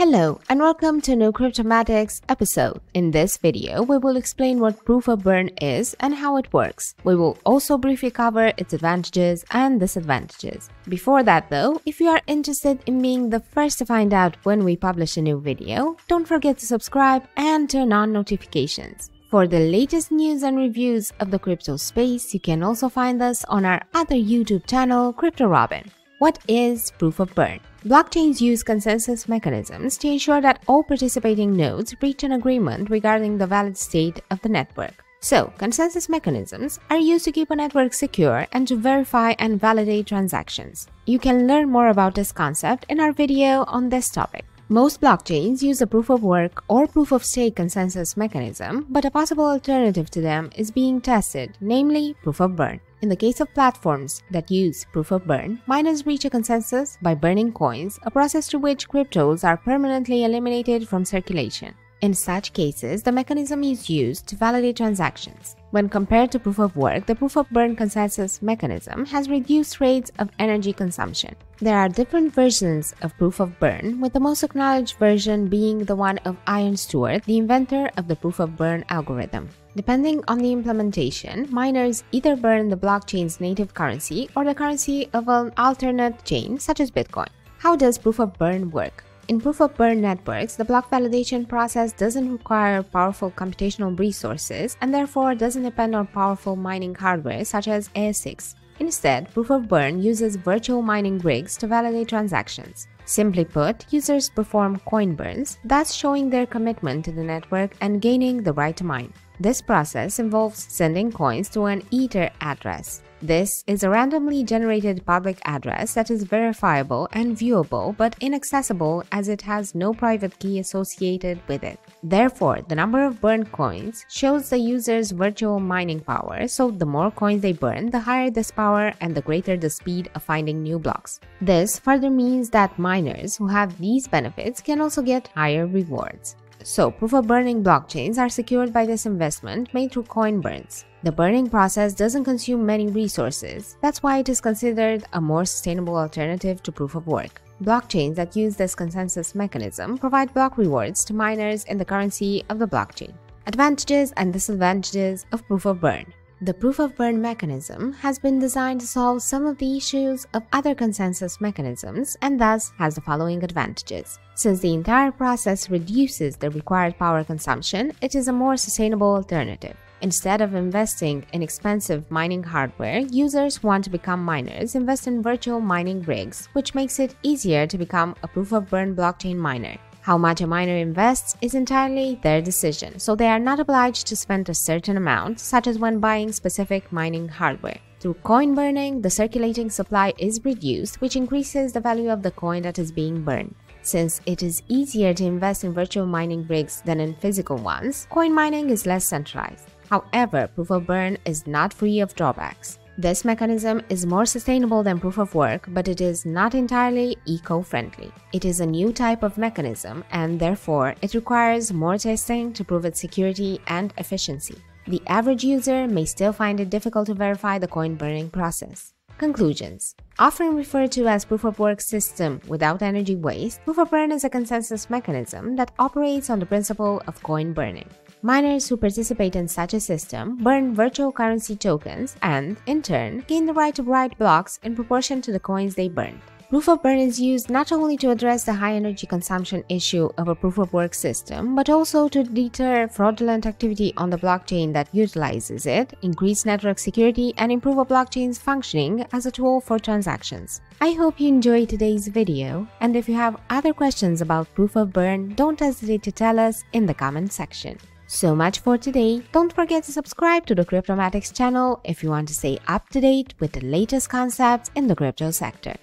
Hello and welcome to No Cryptomatics episode. In this video, we will explain what proof of burn is and how it works. We will also briefly cover its advantages and disadvantages. Before that though, if you are interested in being the first to find out when we publish a new video, don't forget to subscribe and turn on notifications. For the latest news and reviews of the crypto space, you can also find us on our other YouTube channel, Crypto Robin. What is proof of burn? Blockchains use consensus mechanisms to ensure that all participating nodes reach an agreement regarding the valid state of the network. So, consensus mechanisms are used to keep a network secure and to verify and validate transactions. You can learn more about this concept in our video on this topic. Most blockchains use a proof of work or proof of stake consensus mechanism, but a possible alternative to them is being tested, namely proof of burn. In the case of platforms that use proof of burn, miners reach a consensus by burning coins, a process through which cryptos are permanently eliminated from circulation. In such cases, the mechanism is used to validate transactions. When compared to proof of work, the proof of burn consensus mechanism has reduced rates of energy consumption. There are different versions of proof of burn, with the most acknowledged version being the one of Iain Stewart, the inventor of the proof of burn algorithm. Depending on the implementation, miners either burn the blockchain's native currency or the currency of an alternate chain such as Bitcoin. How does proof of burn work? In proof of burn networks, the block validation process doesn't require powerful computational resources and therefore doesn't depend on powerful mining hardware such as ASICs. Instead, proof of burn uses virtual mining rigs to validate transactions. Simply put, users perform coin burns, thus showing their commitment to the network and gaining the right to mine. This process involves sending coins to an eater address. This is a randomly generated public address that is verifiable and viewable but inaccessible as it has no private key associated with it. Therefore, the number of burned coins shows the user's virtual mining power, so the more coins they burn, the higher this power and the greater the speed of finding new blocks. This further means that miners who have these benefits can also get higher rewards. So, proof of burning blockchains are secured by this investment made through coin burns. The burning process doesn't consume many resources. That's why it is considered a more sustainable alternative to proof of work. Blockchains that use this consensus mechanism provide block rewards to miners in the currency of the blockchain. Advantages and disadvantages of proof of burn. The proof of burn mechanism has been designed to solve some of the issues of other consensus mechanisms and thus has the following advantages. Since the entire process reduces the required power consumption, it is a more sustainable alternative. Instead of investing in expensive mining hardware, users want to become miners invest in virtual mining rigs, which makes it easier to become a proof of burn blockchain miner. How much a miner invests is entirely their decision, so they are not obliged to spend a certain amount, such as when buying specific mining hardware. Through coin burning, the circulating supply is reduced, which increases the value of the coin that is being burned. Since it is easier to invest in virtual mining rigs than in physical ones, coin mining is less centralized. However, proof of burn is not free of drawbacks. This mechanism is more sustainable than proof of work, but it is not entirely eco-friendly. It is a new type of mechanism and therefore it requires more testing to prove its security and efficiency. The average user may still find it difficult to verify the coin burning process. Conclusions Often referred to as proof of work system without energy waste, proof of burn is a consensus mechanism that operates on the principle of coin burning. Miners who participate in such a system burn virtual currency tokens and, in turn, gain the right to write blocks in proportion to the coins they burned. Proof of burn is used not only to address the high energy consumption issue of a proof of work system, but also to deter fraudulent activity on the blockchain that utilizes it, increase network security, and improve a blockchain's functioning as a tool for transactions. I hope you enjoyed today's video, and if you have other questions about proof of burn, don't hesitate to tell us in the comment section. So much for today. Don't forget to subscribe to the Cryptomatics channel if you want to stay up to date with the latest concepts in the crypto sector.